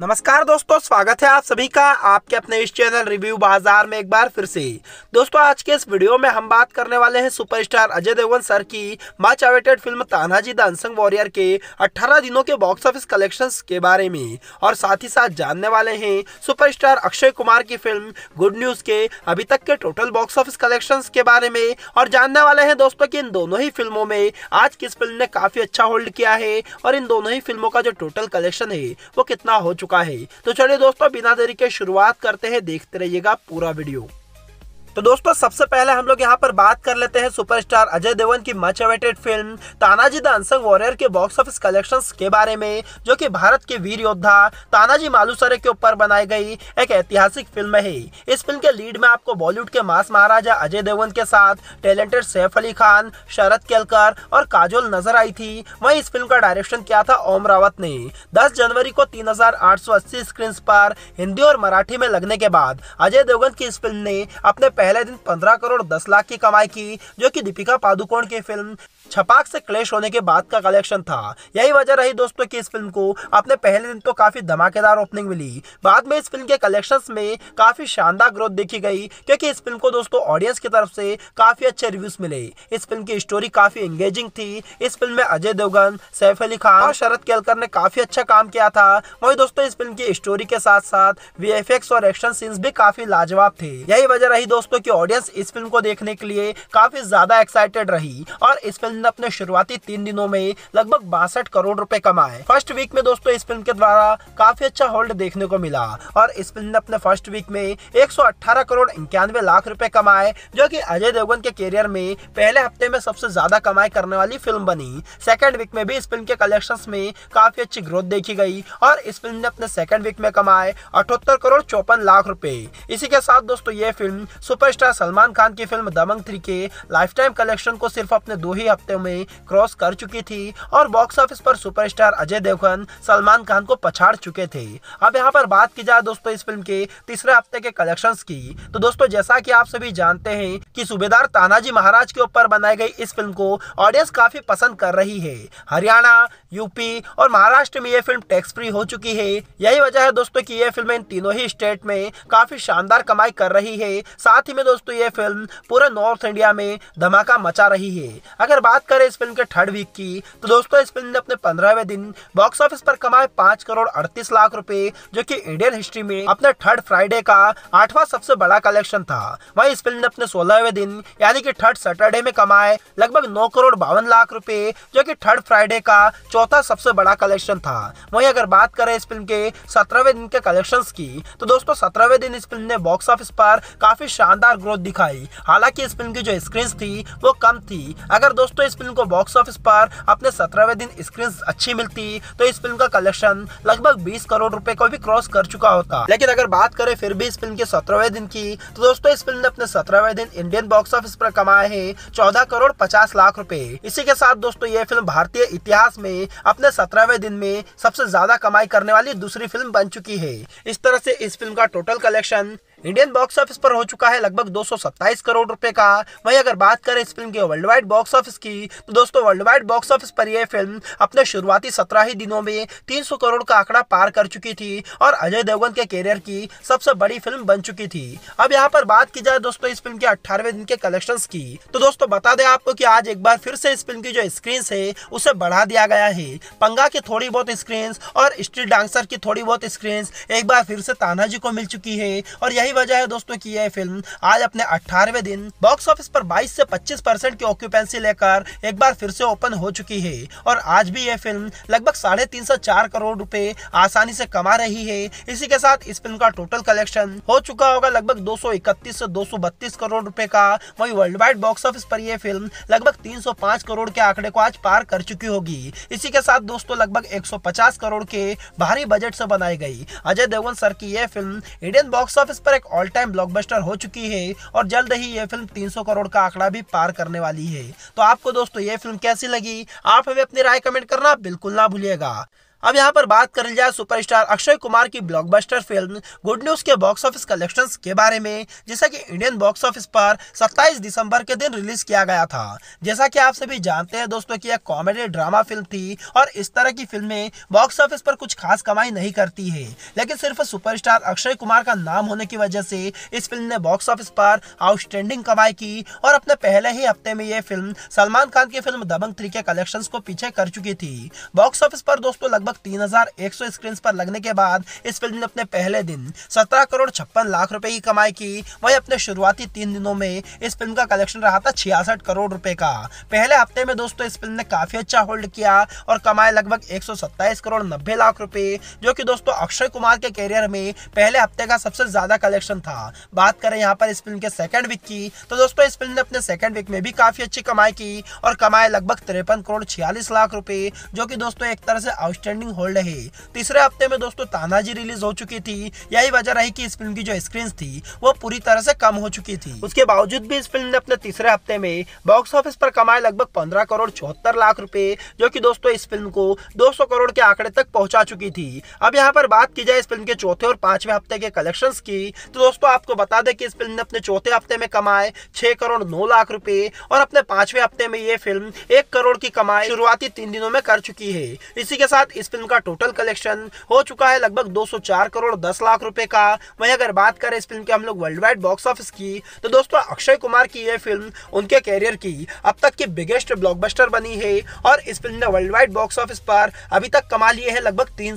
नमस्कार दोस्तों, स्वागत है आप सभी का आपके अपने इस चैनल रिव्यू बाज़ार में एक बार फिर से। दोस्तों, आज के इस वीडियो में हम बात करने वाले हैं सुपरस्टार अजय देवगन सर की much awaited film Tanaji the unsung warrior के 18 दिनों के बॉक्स ऑफ़िस कलेक्शंस के बारे में। और साथ ही साथ जानने वाले हैं सुपरस्टार अक्षय कुमार की फ़िल्म गुड न्यूज़ के अभी तक के टोटल बॉक्स ऑफ़िस कलेक्शन के बारे में। और जानने वाले हैं दोस्तों की इन दोनों ही फ़िल्मों में आज किस फ़िल्म ने काफ़ी अच्छा होल्ड किया है। और इन दोनों ही फ़िल्मों का जो टोटल कलेक्शन है, वो कितना हो चुका है। तो चलिए दोस्तों बिना देरी के शुरुआत करते हैं। देखते रहिएगा पूरा वीडियो। तो दोस्तों, सबसे पहले हम लोग यहाँ पर बात कर लेते हैं सुपरस्टार अजय देवगन की much awaited film Tanaji the unsung warrior के बॉक्स ऑफ़िस कलेक्शंस के बारे में, जो कि भारत के वीर योद्धा तानाजी मालूसरे के ऊपर बनाई गई एक ऐतिहासिक फ़िल्म है। इस फ़िल्म के लीड में आपको बॉलीवुड के मास महाराजा अजय देवगन के साथ टैलेंटेड सैफ अली खान, शरद केलकर और काजोल नज़र आई थी। वही इस फ़िल्म का डायरेक्शन किया था? ओम रावत ने। दस जनवरी को तीन स्क्रीन पर हिंदी और मराठी में लगने के बाद अजय देवगन की इस फ़िल्म ने अपने पहले दिन 15 करोड़ 10 लाख की कमाई की, जो कि दीपिका पादुकोण की फ़िल्म छपाक से क्लेश होने के बाद का कलेक्शन था। यही वजह रही दोस्तों की इस फ़िल्म को अपने पहले दिन तो काफ़ी धमाकेदार ओपनिंग मिली। बाद में इस फ़िल्म के कलेक्शन में काफ़ी शानदार ग्रोथ देखी गई, क्योंकि इस फ़िल्म को दोस्तों ऑडियंस की तरफ़ से काफ़ी अच्छे रिव्यूज़ मिले। इस फ़िल्म की स्टोरी काफ़ी एंगेजिंग थी। इस फ़िल्म में अजय देवगन, सैफ अली खान और शरद केलकर ने काफ़ी अच्छा काम किया था। वही दोस्तों इस फ़िल्म की स्टोरी के साथ साथ वी और एक्शन सीन्स भी काफ़ी लाजवाब थे। यही वजह रही दोस्तों की ऑडियंस इस फ़िल्म को देखने के लिए काफ़ी ज़्यादा एक्साइटेड रही और इस फ़िल्म ने अपने शुरुआती तीन दिनों में लगभग बासठ करोड़ रुपए कमाए। फ़र्स्ट वीक में दोस्तों इस फ़िल्म के द्वारा काफ़ी अच्छा होल्ड देखने को मिला और इस फ़िल्म ने अपने फ़र्स्ट वीक में 118 करोड़ इक्यानवे लाख रुपए कमाए, जो कि अजय देवगन के करियर में पहले हफ़्ते में सबसे ज़्यादा कमाई करने वाली फ़िल्म बनी। सेकंड वीक में भी इस फ़िल्म के कलेक्शन में काफ़ी अच्छी ग्रोथ देखी गई और इस फ़िल्म ने अपने सेकंड वीक में कमाए अठहत्तर करोड़ चौपन लाख रुपए। इसी के साथ दोस्तों ये फ़िल्म सुपरस्टार सलमान खान की फ़िल्म दमंग थ्री के लाइफ टाइम कलेक्शन को सिर्फ़ अपने दो ही हफ़्ते में क्रॉस कर चुकी थी और बॉक्स ऑफ़िस पर सुपरस्टार अजय देवगन सलमान खान को पछाड़ चुके थे। अब यहाँ पर बात की जाए दोस्तों इस फ़िल्म के तीसरे हफ़्ते के कलेक्शंस की तो दोस्तों जैसा कि आप सभी जानते हैं कि सूबेदार तानाजी महाराज के ऊपर बनाई गई इस फ़िल्म को ऑडियंस काफ़ी पसंद कर रही है। हरियाणा यूपी और महाराष्ट्र में ये फ़िल्म टैक्स फ्री हो चुकी है। यही वजह है दोस्तों की ये फ़िल्म इन तीनों ही स्टेट में काफ़ी शानदार कमाई कर रही है। साथ ही में दोस्तों ये फ़िल्म पूरे नॉर्थ इंडिया में धमाका मचा रही है। अगर बात करें इस फ़िल्म के थर्ड वीक की तो दोस्तों इस फ़िल्म ने अपने पंद्रहवें दिन बॉक्स ऑफ़िस पर कमाए पाँच करोड़ अड़तीस लाख रुपए, जो कि इंडियन हिस्ट्री में अपने थर्ड फ्राइडे का आठवां सबसे बड़ा कलेक्शन था। वही इस फ़िल्म ने अपने सोलहवें दिन, यानी कि थर्ड सैटरडे में कमाए लगभग नौ करोड़ बावन लाख रुपए, जो कि थर्ड फ्राइडे का चौथा सबसे बड़ा कलेक्शन था। वही अगर बात करें इस फ़िल्म के सत्रहवें दिन के कलेक्शन की तो दोस्तों सत्रहवें दिन इस फ़िल्म ने बॉक्स ऑफ़िस पर काफ़ी शानदार ग्रोथ दिखाई। हालाँकि इस फ़िल्म की जो स्क्रीन थी, वो कम थी। अगर दोस्तों, इस फ़िल्म को बॉक्स ऑफ़िस पर अपने सत्रहवें दिन स्क्रीन अच्छी मिलती तो इस फ़िल्म का कलेक्शन लगभग बीस करोड़ रुपए को भी क्रॉस कर चुका होता। लेकिन अगर बात करें फिर भी इस फ़िल्म के सत्रहवें दिन की तो दोस्तों, इस फ़िल्म ने अपने सत्रहवें दिन इंडियन बॉक्स ऑफ़िस पर कमाए हैं चौदह करोड़ पचास लाख रूपए। इसी के साथ, दोस्तों, ये फ़िल्म भारतीय इतिहास में अपने सत्रहवें दिन में सबसे ज़्यादा कमाई करने वाली दूसरी फ़िल्म बन चुकी है। इस तरह से इस फ़िल्म का total collection Indian box office पर हो चुका है लगभग 227 करोड़ रुपए का। वहीं अगर बात करें इस फ़िल्म के वर्ल्ड वाइड बॉक्स ऑफ़िस की तो दोस्तों वर्ल्ड वाइड बॉक्स ऑफ़िस पर यह फ़िल्म अपने शुरुआती सत्रह ही दिनों में 300 करोड़ का आंकड़ा पार कर चुकी थी और अजय देवगन के करियर की सबसे बड़ी फ़िल्म बन चुकी थी। अब यहाँ पर बात की जाए दोस्तों इस फ़िल्म के अठारहवें दिन के कलेक्शन की तो दोस्तों बता दें आपको की आज एक बार फिर से इस फ़िल्म की जो स्क्रीन है, उसे बढ़ा दिया गया है। पंगा की थोड़ी बहुत स्क्रीन और स्ट्रीट डांसर की थोड़ी बहुत स्क्रीन एक बार फिर से तानाजी को मिल चुकी है और यही वजह है दोस्तों की यह फ़िल्म आज अपने अठारहवें दिन बॉक्स ऑफ़िस पर 22 से 25 परसेंट की ऑक्यूपेंसी लेकर एक बार फिर से ओपन हो चुकी है। और आज भी यह फ़िल्म लगभग साढ़े तीन से चार करोड़ रुपए आसानी से कमा रही है। इसी के साथ इस फ़िल्म का टोटल कलेक्शन हो चुका होगा लगभग दो से दो सौ बत्तीस करोड़ रुपए का। वही वर्ल्ड वाइड बॉक्स ऑफ़िस पर यह फ़िल्म लगभग 305 करोड़ के आंकड़े को आज पार कर चुकी होगी। इसी के साथ दोस्तों लगभग 150 करोड़ के भारी बजट से बनाई गई। अजय देवगन सर की यह फ़िल्म इंडियन बॉक्स ऑफ़िस पर एक ऑल टाइम टाइम ब्लॉकबस्टर हो चुकी है और जल्द ही ये फ़िल्म 300 करोड़ का आंकड़ा भी पार करने वाली है। तो आपको दोस्तों, ये फ़िल्म कैसी लगी? आप हमें अपनी राय कमेंट करना बिल्कुल ना भूलिएगा। अब यहाँ पर बात कर जाए सुपरस्टार अक्षय कुमार की ब्लॉकबस्टर फ़िल्म गुड न्यूज़ के बॉक्स ऑफ़िस कलेक्शन के बारे में, जैसा की इंडियन बॉक्स ऑफ़िस पर सत्ताईस दिसंबर के दिन रिलीज़ किया गया था। जैसा की आप सभी जानते हैं दोस्तों की कॉमेडी ड्रामा फ़िल्म थी और इस तरह की फ़िल्में बॉक्स ऑफ़िस पर कुछ खास कमाई नहीं करती है। लेकिन सिर्फ़ सुपरस्टार अक्षय कुमार का नाम होने की वजह से इस फ़िल्म ने बॉक्स ऑफ़िस पर आउटस्टैंडिंग कमाई की और अपने पहले ही हफ़्ते में यह फ़िल्म सलमान खान की फ़िल्म दबंग थ्री के कलेक्शन को पीछे कर चुकी थी। बॉक्स ऑफ़िस पर दोस्तों लगभग तीन हज़ार स्क्रीन पर लगने के बाद इस फ़िल्म ने अपने पहले दिन सत्रह करोड़ छप्पन लाख रुपए की कमाई की। वही अपने शुरुआती तीन दिनों में इस फ़िल्म का कलेक्शन रहा था छियासठ करोड़ रुपए का। पहले हफ़्ते में दोस्तों इस फ़िल्म ने काफ़ी अच्छा होल्ड किया और कमाए लगभग एक करोड़ नब्बे लाख रुपए, जो कि दोस्तों अक्षय कुमार के कैरियर में पहले हफ़्ते का सबसे ज़्यादा कलेक्शन था। बात करें यहाँ पर इस फ़िल्म के सेकंड वीक की तो दोस्तों इस फ़िल्म ने अपने सेकंड वीक में भी काफ़ी अच्छी कमाई की और कमाए लगभग तिरपन करोड़ छियालीस लाख रुपए, जो कि दोस्तों एक तरह से आउटस्टैंडिंग होल्ड है। तीसरे हफ़्ते में दोस्तों तानाजी रिलीज़ हो चुकी थी। यही वजह रही कि इस फ़िल्म की जो स्क्रीन थी, वो पूरी तरह से कम हो चुकी थी। उसके बावजूद भी इस फ़िल्म ने अपने तीसरे हफ़्ते में बॉक्स ऑफ़िस पर कमाए लगभग पंद्रह करोड़ चौहत्तर लाख रुपए, जो की दोस्तों इस फ़िल्म को दो करोड़ के आंकड़े तक पहुँचा चुकी थी। अब यहाँ पर बात की जाए इस फ़िल्म के चौथे और पांचवे हफ़्ते के कलेक्शन की तो दोस्तों आपको बता दें कि इस फ़िल्म ने अपने चौथे हफ़्ते में कमाए छह करोड़ नौ लाख रुपए और अपने पांचवे हफ़्ते में ये फ़िल्म एक करोड़ की कमाई शुरुआती तीन दिनों में कर चुकी है। इसी के साथ इस फ़िल्म का टोटल कलेक्शन हो चुका है, लगभग 204 करोड़ 10 लाख रुपए का। वहीं अगर बात करें इस फ़िल्म के, हम लोग वर्ल्ड वाइड बॉक्स ऑफ़िस की तो दोस्तों, अक्षय कुमार की यह फ़िल्म, उनके कैरियर की, अब तक की बिगेस्ट ब्लॉकबस्टर बनी है, और इस फ़िल्म ने वर्ल्ड वाइड बॉक्स ऑफ़िस पर अभी तक कमा लिए है लगभग तीन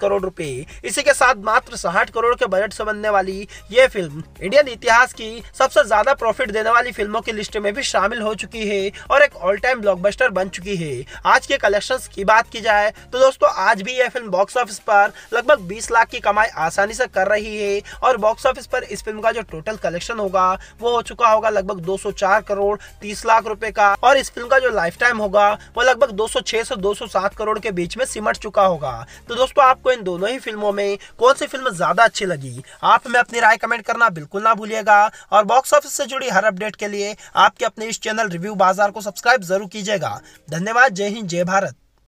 करोड़ रुपए। इसी के साथ मात्र साठ करोड़ के बजट से बनने वाली यह फ़िल्म इंडियन इतिहास की सबसे ज़्यादा प्रॉफिट देने वाली फ़िल्मों की लिस्ट में भी शामिल हो चुकी है, और एक ऑल टाइम ब्लॉकबस्टर बन चुकी है। आज के कलेक्शंस की बात की जाए तो दोस्तों आज भी यह फ़िल्म बॉक्स ऑफ़िस पर लगभग 20 लाख की कमाई आसानी से कर रही है और बॉक्स ऑफ़िस पर इस फ़िल्म का जो टोटल कलेक्शन होगा, वो हो चुका होगा लगभग 204 करोड़ 30 लाख रुपए का और इस फ़िल्म का जो लाइफ टाइम होगा, वो लगभग 206 से 207 करोड़ के बीच में सिमट चुका होगा। तो दोस्तों, आपको इन दोनों ही फ़िल्मों में कौन सी फ़िल्म ज़्यादा अच्छी लगी, आप हमें अपनी राय कमेंट करना बिल्कुल ना भूलिएगा और बॉक्स ऑफ़िस से जुड़ी हर अपडेट के लिए आपके अपने इस चैनल रिव्यू बाज़ार को सब्सक्राइब ज़रूर कीजिएगा। धन्यवाद, जय हिंद, जय भारत।